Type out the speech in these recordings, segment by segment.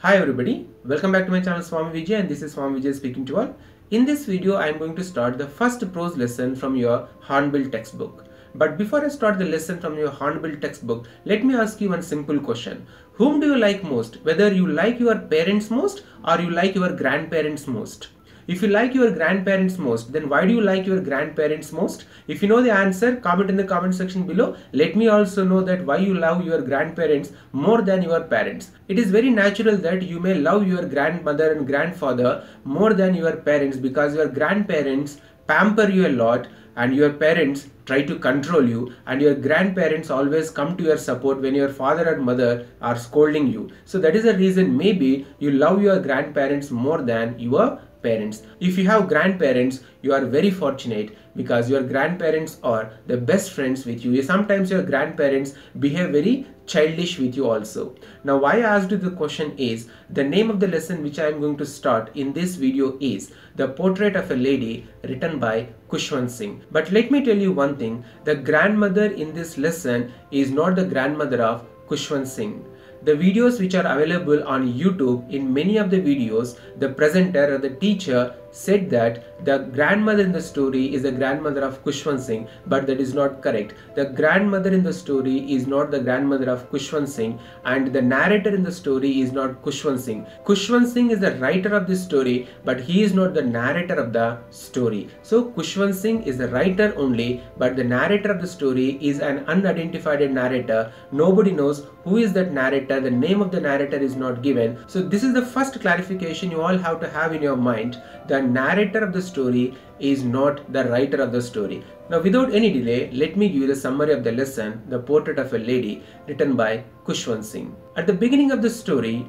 Hi everybody, welcome back to my channel Swamy Vijay and this is Swamy Vijay speaking to all. In this video I am going to start the first prose lesson from your Hornbill textbook. But before I start the lesson from your Hornbill textbook, let me ask you one simple question. Whom do you like most? Whether you like your parents most or you like your grandparents most? If you like your grandparents most, then why do you like your grandparents most? If you know the answer, comment in the comment section below. Let me also know that why you love your grandparents more than your parents. It is very natural that you may love your grandmother and grandfather more than your parents because your grandparents pamper you a lot and your parents try to control you and your grandparents always come to your support when your father and mother are scolding you so that is the reason maybe you love your grandparents more than your parents. If you have grandparents, you are very fortunate because your grandparents are the best friends with you. Sometimes your grandparents behave very childish with you also. Now why I asked you the question is, the name of the lesson which I am going to start in this video is The Portrait of a Lady written by Khushwant Singh. But let me tell you one thing, the grandmother in this lesson is not the grandmother of Khushwant Singh the videos which are available on YouTube, in many of the videos, the presenter or the teacher said that the grandmother in the story is the grandmother of Khushwant Singh, but that is not correct. The grandmother in the story is not the grandmother of Khushwant Singh, and the narrator in the story is not Khushwant Singh. Khushwant Singh is the writer of this story, but he is not the narrator of the story. So Khushwant Singh is the writer only, but the narrator of the story is an unidentified narrator. Nobody knows who is that narrator. The name of the narrator is not given. So this is the first clarification you all have to have in your mind. The narrator of the story is not the writer of the story. Now without any delay, let me give you the summary of the lesson, The Portrait of a Lady, written by Khushwant Singh. At the beginning of the story,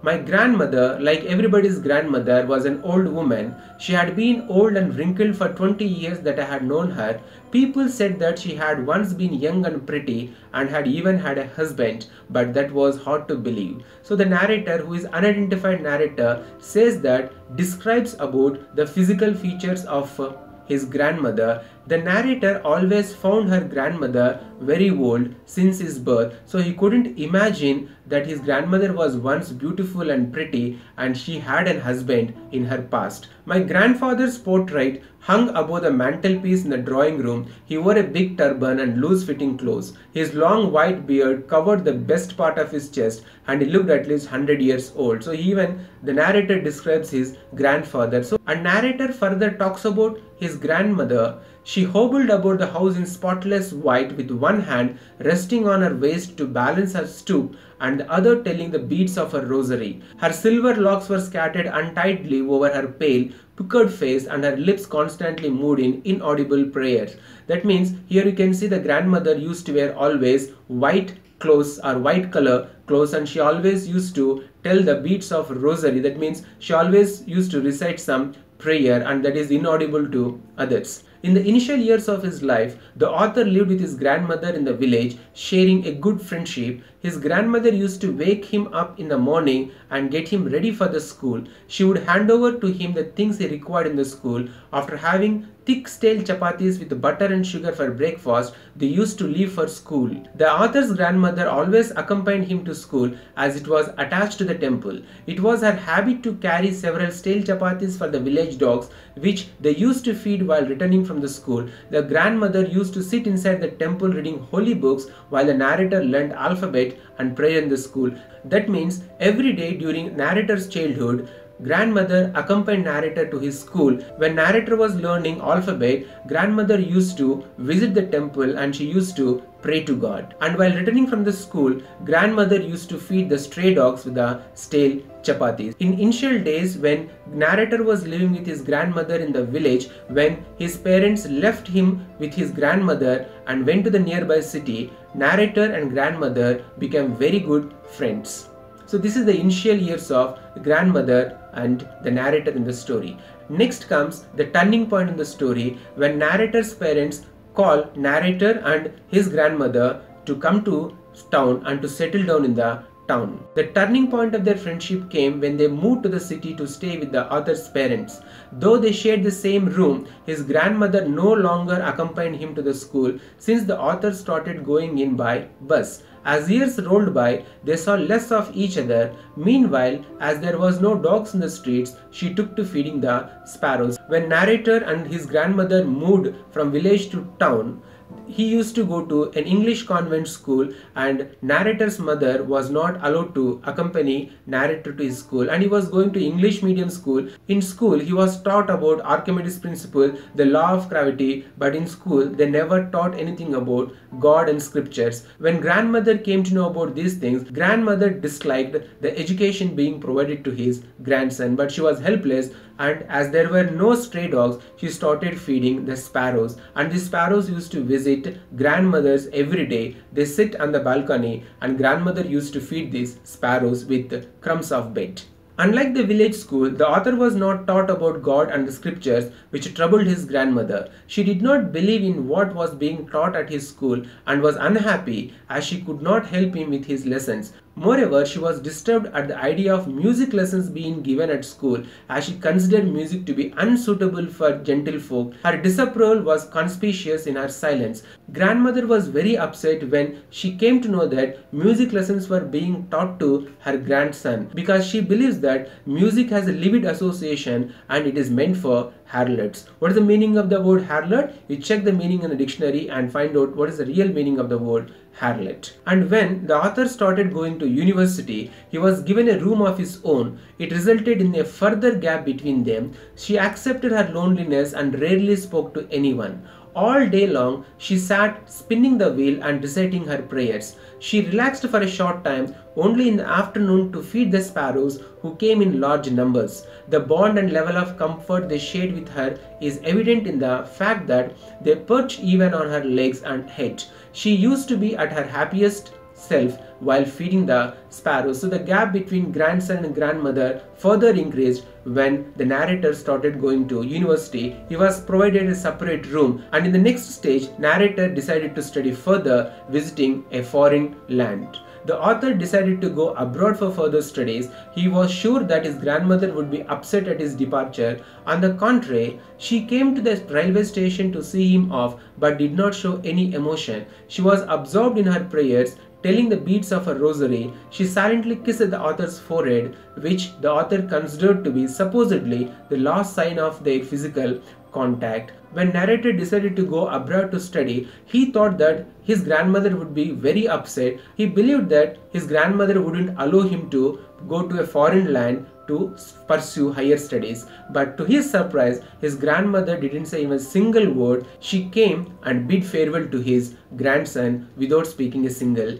my grandmother, like everybody's grandmother, was an old woman. She had been old and wrinkled for 20 years that I had known her. People said that she had once been young and pretty and had even had a husband, but that was hard to believe. So the narrator, who is unidentified narrator, says that describes about the physical features of uh, his grandmother. The narrator always found her grandmother very old since his birth, so he couldn't imagine that his grandmother was once beautiful and pretty and she had an husband in her past. My grandfather's portrait hung above the mantelpiece in the drawing room. He wore a big turban and loose fitting clothes. His long white beard covered the best part of his chest and he looked at least 100 years old. So even the narrator describes his grandfather. So a narrator further talks about his grandmother. She hobbled about the house in spotless white with one hand resting on her waist to balance her stoop and the other telling the beads of her rosary. Her silver locks were scattered untidily over her pale, puckered face and her lips constantly moved in inaudible prayers. That means here you can see the grandmother used to wear always white clothes or white color clothes and she always used to tell the beads of rosary. That means she always used to recite some prayer and that is inaudible to others. In the initial years of his life, the author lived with his grandmother in the village, sharing a good friendship. His grandmother used to wake him up in the morning and get him ready for the school. She would hand over to him the things he required in the school. After having thick stale chapatis with butter and sugar for breakfast, they used to leave for school. The author's grandmother always accompanied him to school as it was attached to the temple. It was her habit to carry several stale chapatis for the village dogs, which they used to feed while returning from the school. The grandmother used to sit inside the temple reading holy books while the narrator learned alphabet and prayer in the school. That means every day during narrator's childhood, grandmother accompanied narrator to his school. When narrator was learning alphabet, grandmother used to visit the temple and she used to pray to God. And while returning from the school, grandmother used to feed the stray dogs with the stale chapatis. In initial days when narrator was living with his grandmother in the village, when his parents left him with his grandmother and went to the nearby city, narrator and grandmother became very good friends. So this is the initial years of the grandmother and the narrator in the story. Next comes the turning point in the story when narrator's parents call narrator and his grandmother to come to town and to settle down in the town. The turning point of their friendship came when they moved to the city to stay with the author's parents. Though they shared the same room, his grandmother no longer accompanied him to the school since the author started going in by bus. As years rolled by, they saw less of each other. Meanwhile, as there was no dogs in the streets, she took to feeding the sparrows. When narrator and his grandmother moved from village to town, he used to go to an English convent school and narrator's mother was not allowed to accompany narrator to his school and he was going to English medium school. In school he was taught about Archimedes principle, the law of gravity but in school they never taught anything about God and scriptures. When grandmother came to know about these things, grandmother disliked the education being provided to his grandson but she was helpless and as there were no stray dogs she started feeding the sparrows and the sparrows used to visit grandmothers every day they sit on the balcony and grandmother used to feed these sparrows with crumbs of bait Unlike the village school, the author was not taught about God and the scriptures, which troubled his grandmother. She did not believe in what was being taught at his school and was unhappy as she could not help him with his lessons. Moreover, she was disturbed at the idea of music lessons being given at school as she considered music to be unsuitable for gentlefolk. Her disapproval was conspicuous in her silence. Grandmother was very upset when she came to know that music lessons were being taught to her grandson because she believes that music has a vivid association and it is meant for harlots. What is the meaning of the word harlot? You check the meaning in the dictionary and find out what is the real meaning of the word harlot. And when the author started going to university, he was given a room of his own. It resulted in a further gap between them. She accepted her loneliness and rarely spoke to anyone. All day long, she sat spinning the wheel and reciting her prayers. She relaxed for a short time only in the afternoon to feed the sparrows who came in large numbers. The bond and level of comfort they shared with her is evident in the fact that they perched even on her legs and head. She used to be at her happiest self while feeding the sparrows. So the gap between grandson and grandmother further increased when the narrator started going to university. He was provided a separate room and in the next stage narrator decided to study further visiting a foreign land. The author decided to go abroad for further studies. He was sure that his grandmother would be upset at his departure. On the contrary, she came to the railway station to see him off but did not show any emotion. She was absorbed in her prayers Telling the beads of her rosary, she silently kissed the author's forehead, which the author considered to be supposedly the last sign of their physical contact. When narrator decided to go abroad to study, he thought that his grandmother would be very upset. He believed that his grandmother wouldn't allow him to go to a foreign land to pursue higher studies. But to his surprise, his grandmother didn't say even a single word. She came and bid farewell to his grandson without speaking a single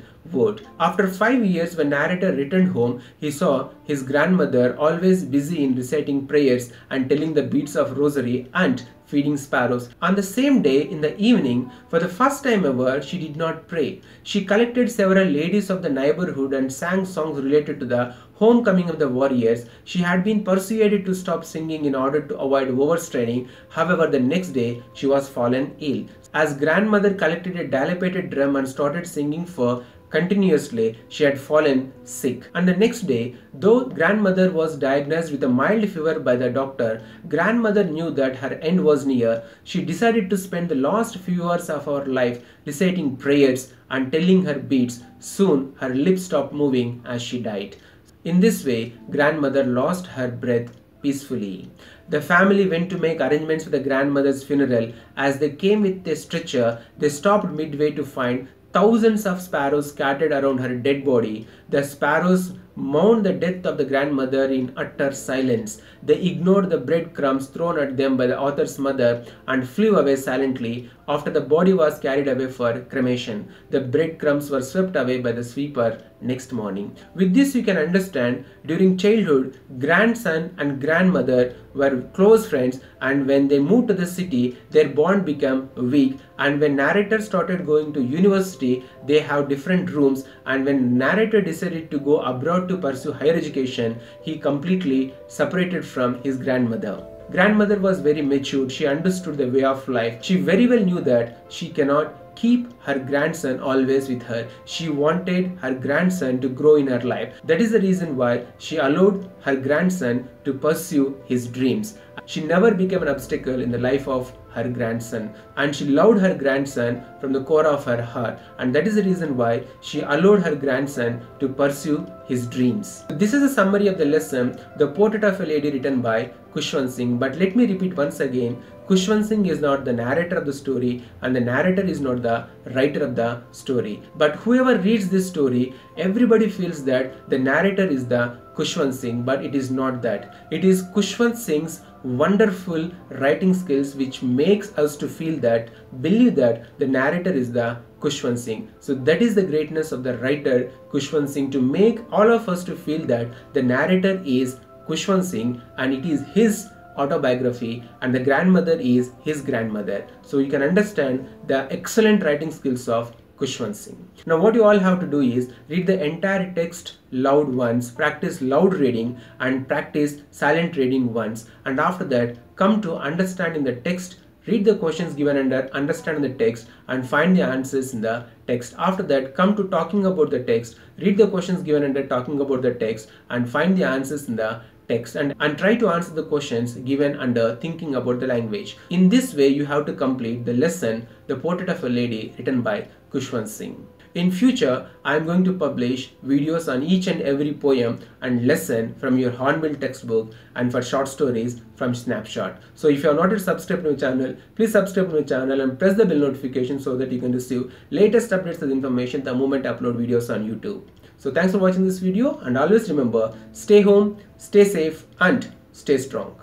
After five years, when narrator returned home, he saw his grandmother always busy in reciting prayers and telling the beads of rosary and feeding sparrows. On the same day, in the evening, for the first time ever, she did not pray. She collected several ladies of the neighborhood and sang songs related to the homecoming of the warriors. She had been persuaded to stop singing in order to avoid overstraining. However, the next day, she was fallen ill. As grandmother collected a dilapidated drum and started singing for Continuously, she had fallen sick. And the next day, though grandmother was diagnosed with a mild fever by the doctor, grandmother knew that her end was near. She decided to spend the last few hours of her life reciting prayers and telling her beads. Soon, her lips stopped moving as she died. In this way, grandmother lost her breath peacefully. The family went to make arrangements for the grandmother's funeral. As they came with a stretcher, they stopped midway to find thousands of sparrows scattered around her dead body. The sparrows mourned the death of the grandmother in utter silence. They ignored the breadcrumbs thrown at them by the author's mother and flew away silently after the body was carried away for cremation. The breadcrumbs were swept away by the sweeper next morning. With this you can understand during childhood grandson and grandmother were close friends and when they moved to the city their bond became weak and when narrator started going to university they have different rooms and when narrator decided to go abroad to pursue higher education, he completely separated from his grandmother. Grandmother was very matured, she understood the way of life. She very well knew that she cannot keep her grandson always with her. She wanted her grandson to grow in her life. That is the reason why she allowed her grandson to pursue his dreams. She never became an obstacle in the life of her grandson and she loved her grandson from the core of her heart and that is the reason why she allowed her grandson to pursue his dreams. This is a summary of the lesson The Portrait of a Lady written by Khushwant Singh but let me repeat once again Khushwant Singh is not the narrator of the story and the narrator is not the writer of the story. But whoever reads this story, everybody feels that the narrator is the Khushwant Singh, but it is not that. It is Khushwant Singh's wonderful writing skills which makes us to feel that, believe that the narrator is the Khushwant Singh. So that is the greatness of the writer Khushwant Singh to make all of us to feel that the narrator is Khushwant Singh and it is his autobiography and the grandmother is his grandmother. So you can understand the excellent writing skills of Khushwant Singh. Now what you all have to do is read the entire text loud once, practice loud reading and practice silent reading once and after that come to understanding the text read the questions given under understand the text and find the answers in the text after that come to talking about the text read the questions given under talking about the text and find the answers in the text and, and try to answer the questions given under thinking about the language. In this way, you have to complete the lesson, The Portrait of a Lady, written by Khushwant Singh. In future, I am going to publish videos on each and every poem and lesson from your Hornbill textbook and for short stories from Snapshot. So if you are not yet subscribed to my channel, please subscribe to my channel and press the bell notification so that you can receive latest updates and information the moment I upload videos on YouTube. So thanks for watching this video and always remember, stay home, stay safe and stay strong.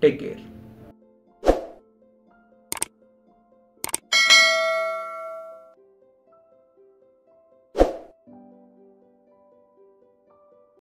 Take care.